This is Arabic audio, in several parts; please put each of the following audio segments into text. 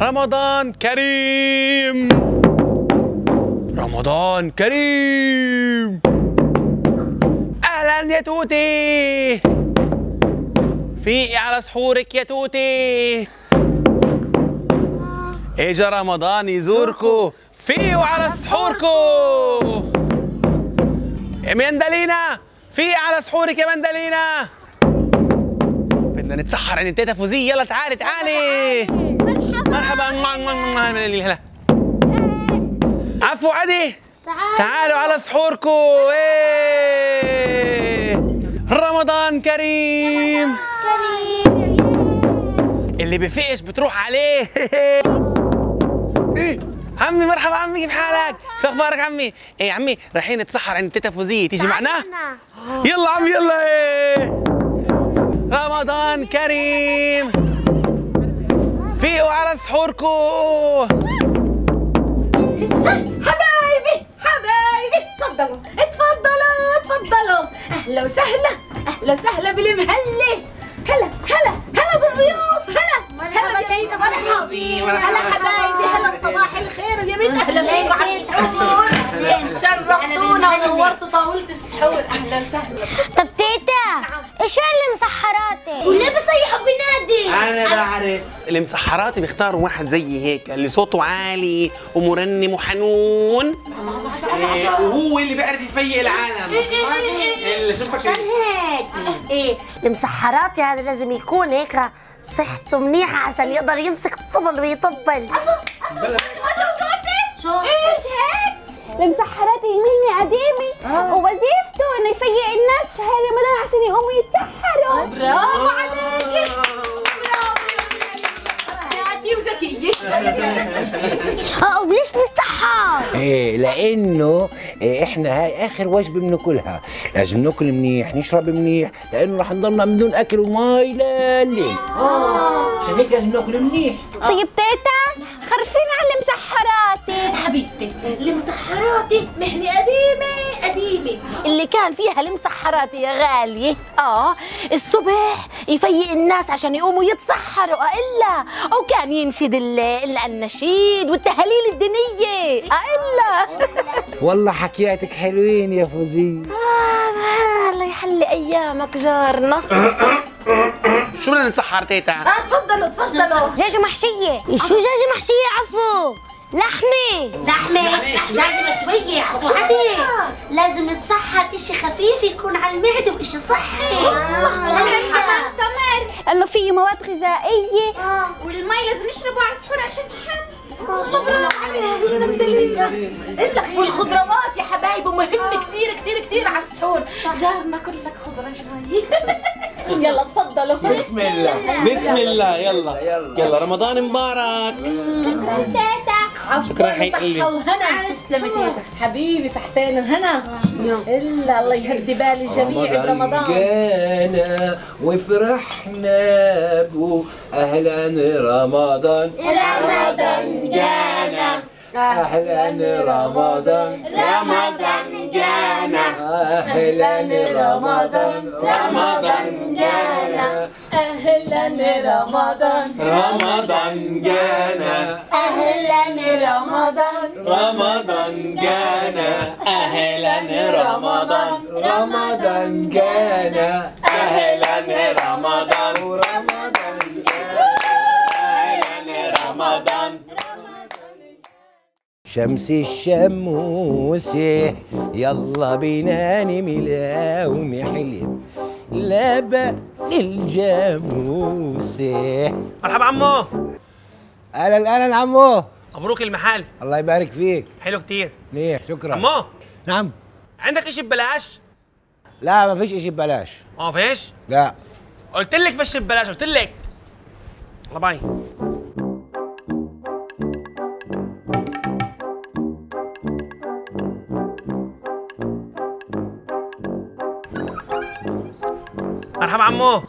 رمضان كريم. رمضان كريم. أهلا يا توتي. فيقي على سحورك يا توتي. إجا رمضان يزوركو. فيقوا على سحوركو. يا مندلينا فيقي على سحورك يا مندلينا. بدنا نتسحر عند تيتا فوزية. يلا تعالي تعالي. مرحبا. مرحبا. هلا عفو عدي. تعالوا. على سحوركم إيه. رمضان كريم. اللي بفقش بتروح عليه. إيه. عمي مرحبا. عمي كيف حالك؟ شو أخبارك عمي؟ إيه عمي رايحين نتسحر عند تيتا فوزية. تيجي معنا؟ يلا عمي يلا. إيه. رمضان كريم. فيقوا على سحوركم. حبايبي حبايبي تفضلوا اتفضلوا اتفضلوا. أهلا وسهلا أهلا وسهلا بالمهلة هلا هلا هلا بالضيوف هلا. مرحبا هلا تيتا مرحبا. هلا حبايبي هلا بصباح الخير يا بنت. أهلا فيكم على السحور شرفتونا ونورتوا طاولة السحور أهلا وسهلا طب تيتا إيش اللي مسحراتي؟ وليه بصيحوا بنادي أنا بعرف المسحراتي بيختاروا واحد زي هيك اللي صوته عالي ومرنم وحنون إيه، وهو اللي بيعرف يفيق العالم اللي عشان هيك إيه المسحراتي هذا لازم يكون هيك صحته منيحة عشان يقدر يمسك الطبل ويطبل شو المسحرات يميني قديمي ووظيفته انه يفيق الناس شهر رمضان عشان يقوموا يتسحروا. برافو عليكي برافو ذكية وذكية آه وليش نتسحر؟ إيه لأنه إيه إحنا هاي آخر وجبة بناكلها. لازم ناكل منيح نشرب منيح لأنه رح نضلنا من دون أكل ومي لليل عشان هيك لازم ناكل منيح. طيب تيتا خرفينا على المسحراتي حبيبتي اللي كان فيها المسحرات يا غالية آه الصبح يفيق الناس عشان يقوموا يتسحروا. إلا أو كان ينشد ال- ال- النشيد والتهاليل الدينية إلا. والله حكياتك حلوين يا فوزية آه الله يحلي أيامك جارنا. شو بدنا نتسحر تيتا؟ آه تفضلوا تفضلوا. دجاجة محشية. شو دجاجة محشية عفو؟ لحمة. لحمة؟ دجاجة مشوية عفوا. عدي لازم نتسحر إشي خفيف يكون على المعدة وإشي صحي. الله تمر. إنه فيه مواد غذائية. آه. والمي لازم يشربوا على السحور عشان حم إلا والخضروات يا حبايبي. مهم كتير كتير كتير على السحور جارنا كلك خضرة شوي. يلا تفضلوا. بسم الله. بسم الله. يلا. يلا. رمضان مبارك. شكرا. حي قلبي. صحة وهنا. تسلمي حبيبي صحتين وهنا. إلا الله يهدي بال الجميع برمضان جانا وفرحنا بو أهلا رمضان. رمضان جانا. أهلا رمضان. رمضان جانا. أهلا رمضان. رمضان جانا. أهلا رمضان. رمضان جانا. أهلا رمضان. رمضان جانا. أهلا رمضان. رمضان جانا. أهلا رمضان. رمضان أهلا رمضان. شمس الشموس يلا بينا نملأ ونحلب لبن الجاموس. مرحبا عمو. أهلا أهلا عمو. مبروك المحل. الله يبارك فيك. حلو كتير. منيح شكرا. عمو. نعم. عندك اشي ببلاش؟ لا ما فيش إشي ببلاش. ما فيش؟ لا. قلت لك فيش ببلاش قلت لك. الله باي. مرحبا عمو.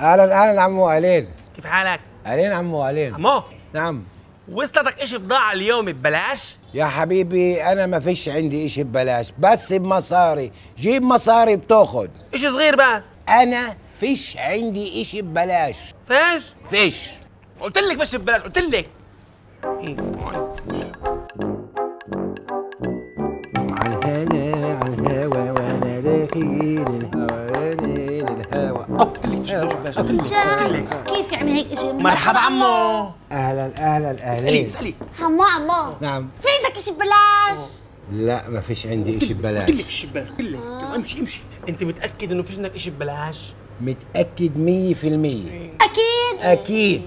أهلا أهلا عمو أهلين. كيف حالك؟ أهلين عمو أهلين. عمو. نعم. وصلتك اشي بضاعة اليوم ببلاش؟ يا حبيبي أنا ما فيش عندي اشي ببلاش بس بمصاري. جيب مصاري بتاخد اشي صغير بس؟ أنا فيش عندي اشي ببلاش. فيش؟ فيش. قلت لك فيش ببلاش قلت لك. كيف يعني هيك إشي؟ مرحبا عمو. أهلا أهلا اسالي أهلا. اسألي عمو عمو. نعم. في عندك إشي ببلاش؟ لا ما فيش عندي إشي ببلاش. كلك فيش ببلاش كلك يلا امشي امشي. أنت متأكد إنه فيش عندك إشي ببلاش؟ متأكد مية في المية. أكيد. أكيد.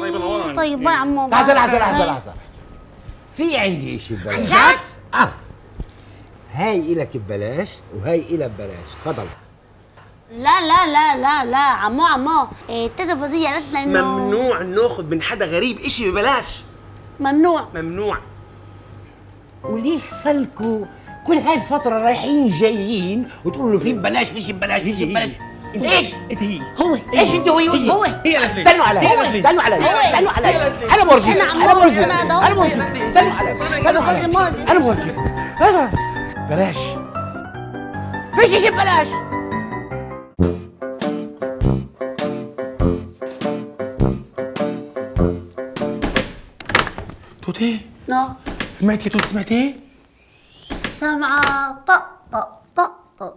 طيب طيب bye عمو لحظة لحظة لحظة في عندي إشي ببلاش. جد آه. هاي إلك ببلاش وهاي إلها ببلاش. تفضل. لا لا لا لا لا عمو عمو. إيه، التيتا فوزية قالت لنا إنه ممنوع ناخذ من حدا غريب إشي ببلاش. ممنوع. ممنوع. وليش صلكوا كل هاي الفترة رايحين جايين وتقولوا له في ببلاش فيش ببلاش فيش ببلاش؟ إيش؟ إنت هي. هو إيش أنت هو هو. هي استنوا علي لي. استنوا علي استنوا علي. أنا أنا أنا هو. أنا مرجي استنوا علي. أنا موزي أنا مرجي أنا- بلاش. فيش شيء ببلاش. توتي نو سمعت لي توتي سمعت إيه؟ سامعة طق طق طق طق.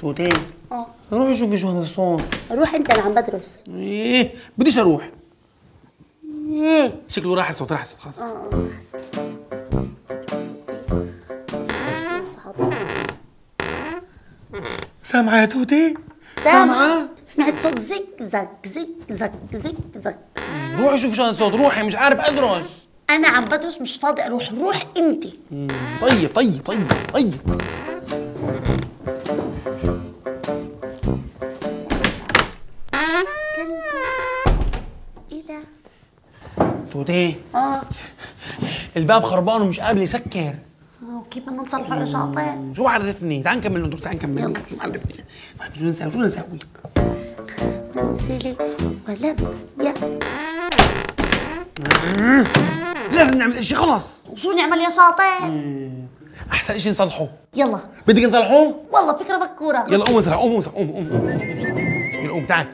توتي؟ آه. روحي شوفي شو هذا الصوت روح أنت أنا عم بدرس. إيه بديش أروح. إيه. شكله راح الصوت راح الصوت خلاص. سامعة يا توتي؟ سامعة. سمعت صوت زك زك زك زك زك زك روحي شوفي شو هذا الصوت روحي مش عارف أدرس. أنا عم بدرس مش فاضي أروح. روح أنت. طيب طيب طيب طيب. إلى توتي آه. الباب خربان ومش قابل يسكر. وكيف بدنا نصلحه يا شاطر شو عرفني؟ تعال نكمل ندور تعال نكمل شو عرفني؟ شو نسوي شو نسوي منزلي. ولم يا. لازم نعمل إشي خلص وشو نعمل يا شاطر أحسن إشي نصلحه يلا. بدك نصلحه والله فكرة بكورة يلا قوم اسرع قوم اسرع قوم قوم قوم قوم. يلا قوم تعال.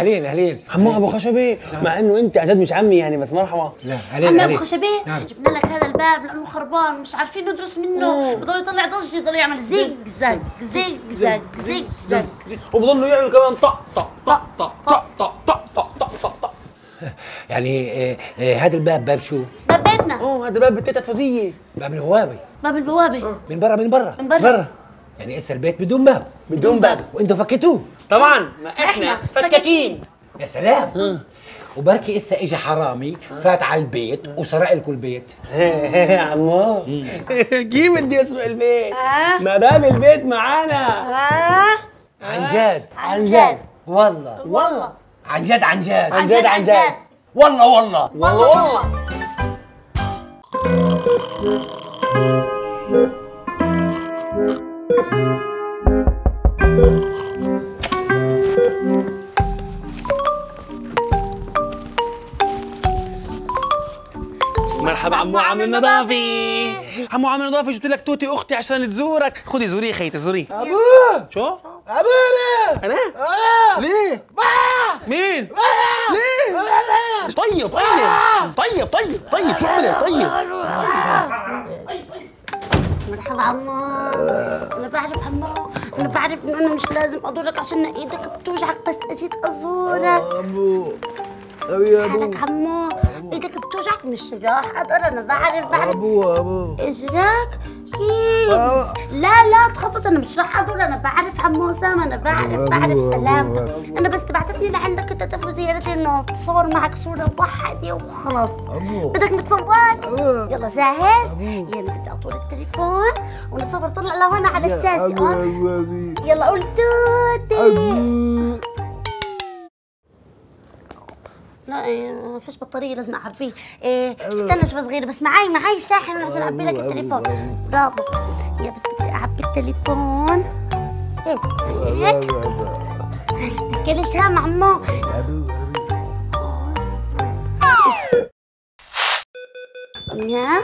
أهلين أهلين. عمو أبو خشبي مع إنه أنت عدد مش عمي يعني بس مرحبا. لا أهلين عمي أبو خشبي نعم. جبنا لك هذا الباب لأنه خربان مش عارفين ندرس منه. بضل يطلع ضجة بضل يعمل زيك زاك زيك زاك زيك زاك وبضلوا يعملوا كمان طق طق طق طق طق طق. طق طق طق طق طق يعني آه، آه، هذا الباب باب شو؟ باب بيتنا. أوه هذا باب التيتا فوزية باب الهواوي. باب البوابه من برا من برا. من برا. برا. يعني اسا البيت بدون باب. بدون باب. وأنتوا فكيتوه. طبعا ما إحنا فكاكين. يا سلام. وبركي إسا اجى حرامي فات على البيت وسرق لكم البيت. يا عمو كيف بدي اسرق البيت؟ ما باب البيت معانا. عن جد. عن جد. والله. والله. عن جد عن جد. عن جد عن جد. والله والله. والله والله. مرحبا عمو عامل نظافي عمو عامل نظافي جبت لك توتي أختي عشان تزورك. خذي زوريه خيتي زوريه ابوه شو؟ ابوه أنا؟ آه. ليه؟ مين؟ ليه؟ طيب طيب. طيب طيب طيب شو عملت؟ طيب. مرحبا عمو. أنا بعرف عمو. أنا بعرف انه أنا مش لازم أزورك عشان إيدك بتوجعك بس أجيت أزورك. ابوه أبي حالك عمو. بتوجعك مش راح أقدر أنا بعرف بعرف. ابوه إجراك؟ كيف لا لا تخافش أنا مش راح ازور أنا بعرف عمو اسامه أنا بعرف بعرف سلامتك أنا بس بعتتني لعندك أنت تفوزي قالت لي إنه تصور معك صورة واحدة وخلص. بدك نتصور يلا جاهز؟ يلا بدي أطول التليفون ونتصور طلع لهون على الشاشه يلا قول توتي. لا إيه، ما فيش بطارية لازم اعبيه إيه استنى شوي صغيرة بس معي معي شاحن عشان اعبي لك التليفون برافو. يا بس بدي أعبي التليفون. هيك. هيك تاكلش هم عمو يا.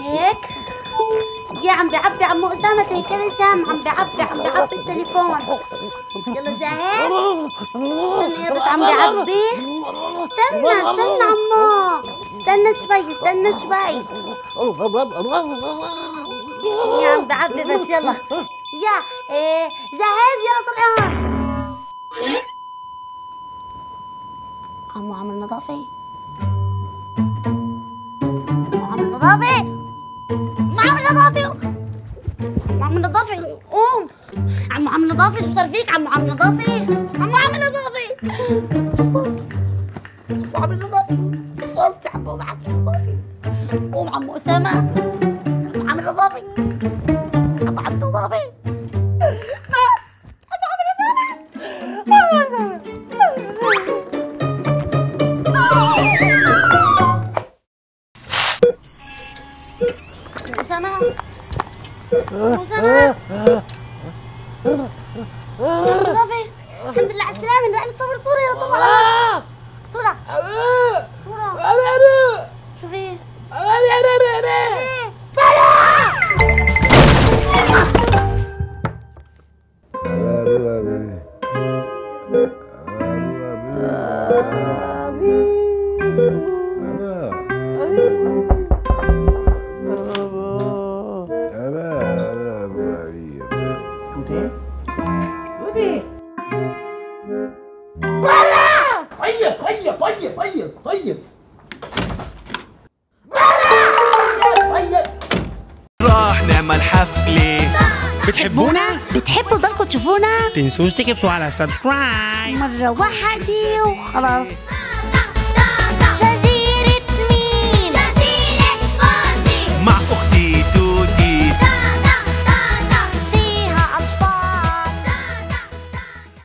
هيك. يا عم بيعبي عمو اسامه هم عم بيعبي عم بيعبي التليفون. يلا جاهز استنى بس عم بيعبي استنى استنى عمو. استنى شوي استنى شوي. يا عم بعبي بس يلا. يا إيه جاهز يلا طلعان. عمو عامل نظافة؟ عمو عامل نظافة؟ عمو عامل نظافة قوم عمو عامل نظافة شو صار فيك عمو عامل نظافة Uh. نعمل حفلة بتحبونا؟ بتحبوا ضلكم تشوفونا؟ تنسوش تكبسوا على سبسكرايب مرة واحدة وخلاص.